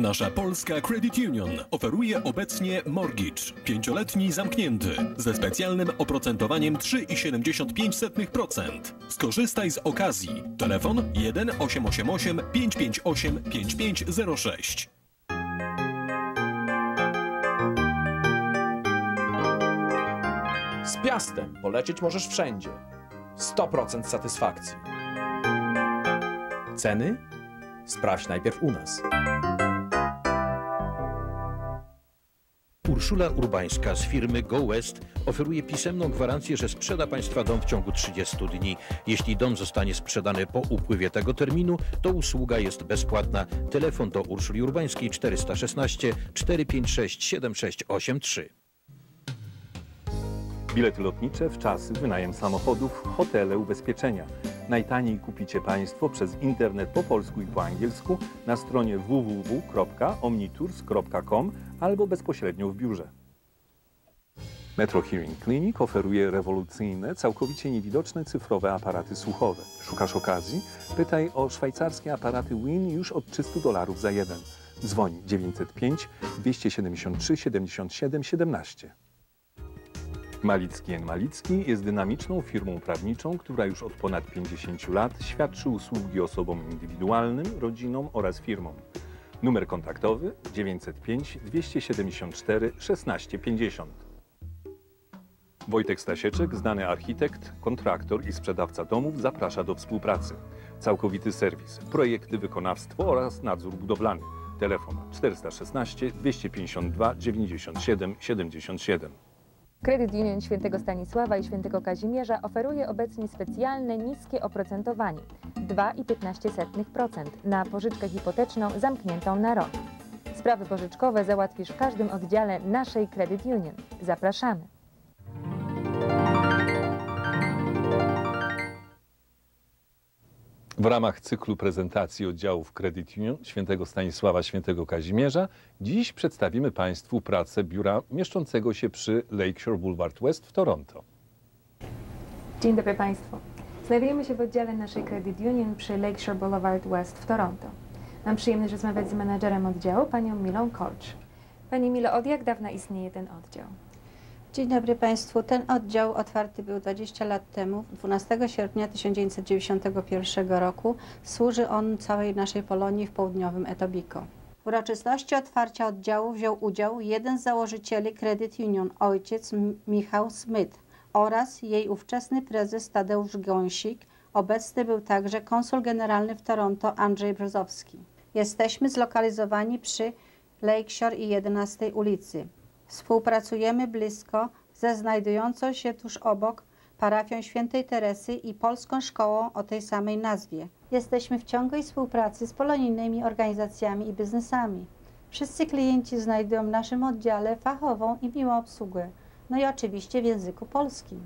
Nasza polska Credit Union oferuje obecnie mortgage pięcioletni zamknięty ze specjalnym oprocentowaniem 3,75%. Skorzystaj z okazji. Telefon 1 888 558 5506. Z Piastem polecieć możesz wszędzie. 100% satysfakcji. Ceny? Sprawdź najpierw u nas. Urszula Urbańska z firmy Go West oferuje pisemną gwarancję, że sprzeda Państwa dom w ciągu 30 dni. Jeśli dom zostanie sprzedany po upływie tego terminu, to usługa jest bezpłatna. Telefon do Urszuli Urbańskiej 416 456 7683. Bilety lotnicze, wczasy, wynajem samochodów, hotele, ubezpieczenia. Najtaniej kupicie Państwo przez internet po polsku i po angielsku na stronie www.omnitours.com albo bezpośrednio w biurze. Metro Hearing Clinic oferuje rewolucyjne, całkowicie niewidoczne cyfrowe aparaty słuchowe. Szukasz okazji? Pytaj o szwajcarskie aparaty Win już od 300 dolarów za jeden. Dzwoń 905 273 77 17. Malicki Malicki jest dynamiczną firmą prawniczą, która już od ponad 50 lat świadczy usługi osobom indywidualnym, rodzinom oraz firmom. Numer kontaktowy 905 274 1650. Wojtek Stasieczek, znany architekt, kontraktor i sprzedawca domów zaprasza do współpracy. Całkowity serwis, projekty, wykonawstwo oraz nadzór budowlany. Telefon 416 252 97 77. Kredyt Union Świętego Stanisława i Świętego Kazimierza oferuje obecnie specjalne niskie oprocentowanie 2,15% na pożyczkę hipoteczną zamkniętą na rok. Sprawy pożyczkowe załatwisz w każdym oddziale naszej Credit Union. Zapraszamy. W ramach cyklu prezentacji oddziałów Credit Union Świętego Stanisława Świętego Kazimierza dziś przedstawimy Państwu pracę biura mieszczącego się przy Lakeshore Boulevard West w Toronto. Dzień dobry Państwu. Znajdujemy się w oddziale naszej Credit Union przy Lakeshore Boulevard West w Toronto. Mam przyjemność rozmawiać z menadżerem oddziału, panią Milą Kolcz. Pani Milo, od jak dawna istnieje ten oddział? Dzień dobry Państwu. Ten oddział otwarty był 20 lat temu, 12 sierpnia 1991 roku. Służy on całej naszej Polonii w południowym Etobicoke. W uroczystości otwarcia oddziału wziął udział jeden z założycieli Credit Union, ojciec Michał Smith oraz jej ówczesny prezes Tadeusz Gąsik. Obecny był także konsul generalny w Toronto Andrzej Brzozowski. Jesteśmy zlokalizowani przy Lakeshore i 11 ulicy. Współpracujemy blisko ze znajdującą się tuż obok parafią Świętej Teresy i Polską Szkołą o tej samej nazwie. Jesteśmy w ciągłej współpracy z polonijnymi organizacjami i biznesami. Wszyscy klienci znajdują w naszym oddziale fachową i miłą obsługę, no i oczywiście w języku polskim.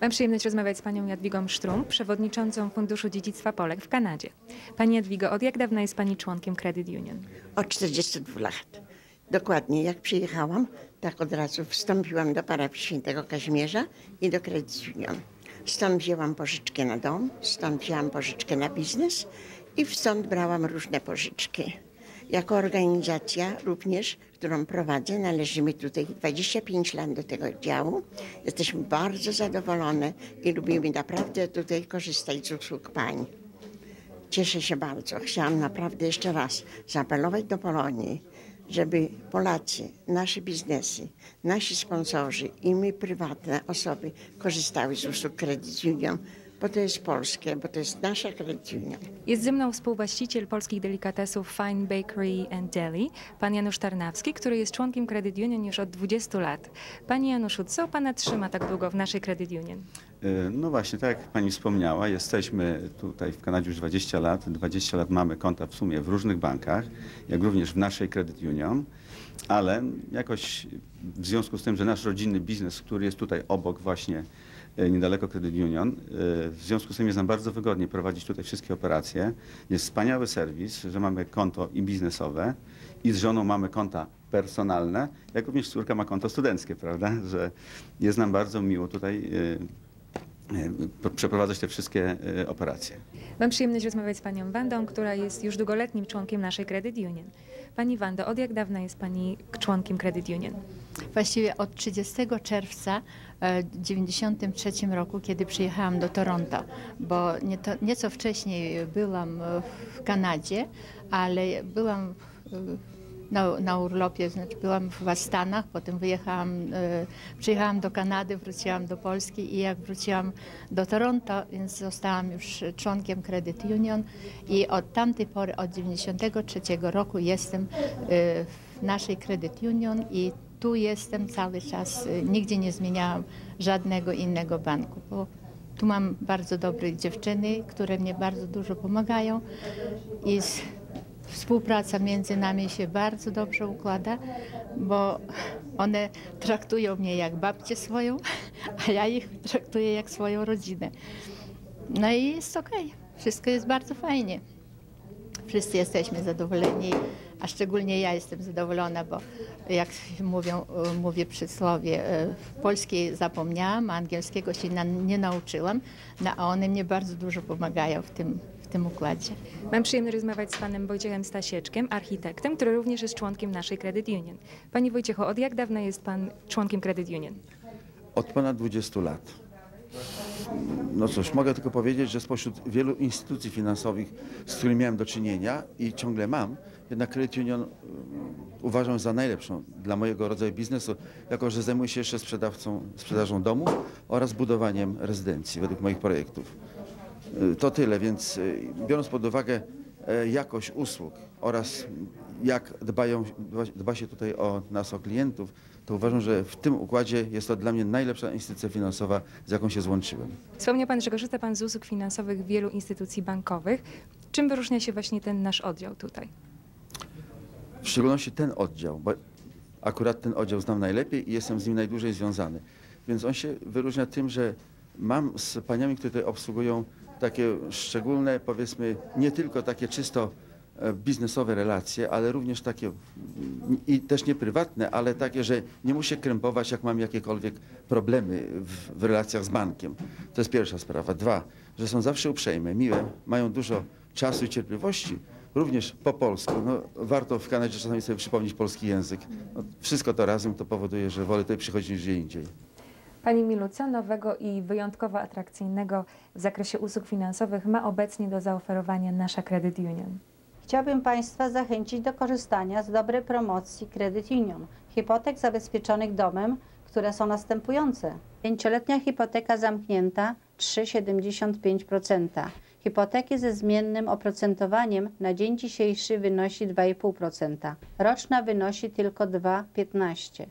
Mam przyjemność rozmawiać z panią Jadwigą Sztrum, przewodniczącą Funduszu Dziedzictwa Polek w Kanadzie. Pani Jadwigo, od jak dawna jest pani członkiem Credit Union? Od 42 lat. Dokładnie, jak przyjechałam, tak od razu wstąpiłam do parafii świętego Kazimierza i do Credit Union. Stąd wzięłam pożyczkę na dom, stąd wzięłam pożyczkę na biznes i stąd brałam różne pożyczki. Jako organizacja również, którą prowadzę, należymy tutaj 25 lat do tego działu. Jesteśmy bardzo zadowolone i lubimy naprawdę tutaj korzystać z usług pań. Cieszę się bardzo. Chciałam naprawdę jeszcze raz zaapelować do Polonii, żeby Polacy, nasze biznesy, nasi sponsorzy i my prywatne osoby korzystały z usług Credit Union, bo to jest polskie, bo to jest nasza Credit Union. Jest ze mną współwłaściciel polskich delikatesów Fine Bakery and Deli, pan Janusz Tarnawski, który jest członkiem Credit Union już od 20 lat. Panie Januszu, co pana trzyma tak długo w naszej Credit Union? Y, No właśnie, tak jak Pani wspomniała, jesteśmy tutaj w Kanadzie już 20 lat. 20 lat mamy konta w sumie w różnych bankach, jak również w naszej Credit Union, ale jakoś w związku z tym, że nasz rodzinny biznes, który jest tutaj obok właśnie niedaleko Credit Union, y, w związku z tym jest nam bardzo wygodnie prowadzić tutaj wszystkie operacje. Jest wspaniały serwis, że mamy konto i biznesowe i z żoną mamy konta personalne, jak również córka ma konto studenckie, prawda, że jest nam bardzo miło tutaj e, przeprowadzać te wszystkie e, operacje. Mam przyjemność rozmawiać z panią Wandą, która jest już długoletnim członkiem naszej Credit Union. Pani Wando, od jak dawna jest pani członkiem Credit Union? Właściwie od 30 czerwca e, 93 roku, kiedy przyjechałam do Toronto, bo nieco, nieco wcześniej byłam e, w Kanadzie, ale byłam e, na, na urlopie, znaczy byłam w Stanach, potem wyjechałam, e, przyjechałam do Kanady, wróciłam do Polski i jak wróciłam do Toronto, więc zostałam już członkiem Credit Union i od tamtej pory, od 93 roku jestem e, w naszej Credit Union i tu jestem cały czas, e, nigdzie nie zmieniałam żadnego innego banku, bo tu mam bardzo dobre dziewczyny, które mnie bardzo dużo pomagają i z, Współpraca między nami się bardzo dobrze układa, bo one traktują mnie jak babcię swoją, a ja ich traktuję jak swoją rodzinę. No i jest okej, wszystko jest bardzo fajnie. Wszyscy jesteśmy zadowoleni, a szczególnie ja jestem zadowolona, bo jak mówią, mówię przysłowie, e, polskiej zapomniałam, angielskiego się na, nie nauczyłam, no, a one mnie bardzo dużo pomagają w tym, w tym układzie. Mam przyjemność rozmawiać z panem Wojciechem Stasieczkiem, architektem, który również jest członkiem naszej Credit Union. Panie Wojciechu, od jak dawna jest pan członkiem Credit Union? Od ponad 20 lat. No cóż, mogę tylko powiedzieć, że spośród wielu instytucji finansowych, z którymi miałem do czynienia i ciągle mam, jednak Credit Union um, uważam za najlepszą dla mojego rodzaju biznesu, jako że zajmuję się jeszcze sprzedawcą, sprzedażą domów oraz budowaniem rezydencji według moich projektów. Y, To tyle, więc y, biorąc pod uwagę e, jakość usług oraz jak dbają, dba się tutaj o nas, o klientów, to uważam, że w tym układzie jest to dla mnie najlepsza instytucja finansowa, z jaką się złączyłem. Wspomniał pan, że korzysta pan z usług finansowych wielu instytucji bankowych. Czym wyróżnia się właśnie ten nasz oddział tutaj? W szczególności ten oddział, bo akurat ten oddział znam najlepiej i jestem z nim najdłużej związany. Więc on się wyróżnia tym, że mam z paniami, które tutaj obsługują takie szczególne, powiedzmy, nie tylko takie czysto e, biznesowe relacje, ale również takie mm, i też nie prywatne, ale takie, że nie muszę krępować, jak mam jakiekolwiek problemy w, w relacjach z bankiem. To jest pierwsza sprawa. Dwa, że są zawsze uprzejme, miłe, mają dużo czasu i cierpliwości, również po polsku. No, warto w Kanadzie czasami sobie przypomnieć polski język. No, wszystko to razem to powoduje, że wolę tutaj przychodzić niż gdzie indziej. Pani Milu, co nowego i wyjątkowo atrakcyjnego w zakresie usług finansowych ma obecnie do zaoferowania nasza Credit Union? Chciałbym Państwa zachęcić do korzystania z dobrej promocji Credit Union, hipotek zabezpieczonych domem, które są następujące. Pięcioletnia hipoteka zamknięta 3,75%. Hipoteki ze zmiennym oprocentowaniem na dzień dzisiejszy wynosi 2,5%. Roczna wynosi tylko 2,15%.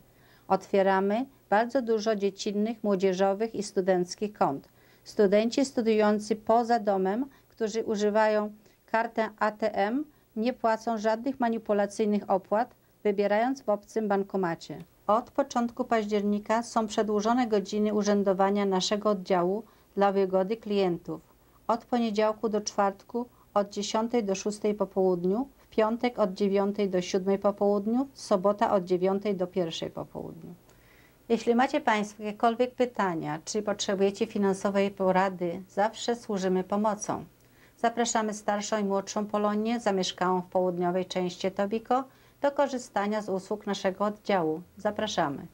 Otwieramy bardzo dużo dziecinnych, młodzieżowych i studenckich kont. Studenci studiujący poza domem, którzy używają kartę ATM, nie płacą żadnych manipulacyjnych opłat, wybierając w obcym bankomacie. Od początku października są przedłużone godziny urzędowania naszego oddziału dla wygody klientów. Od poniedziałku do czwartku od 10 do 6 po południu, w piątek od 9 do 7 po południu, sobota od 9 do 1 po południu. Jeśli macie Państwo jakiekolwiek pytania, czy potrzebujecie finansowej porady, zawsze służymy pomocą. Zapraszamy starszą i młodszą Polonię zamieszkałą w południowej części Tobiko do korzystania z usług naszego oddziału. Zapraszamy.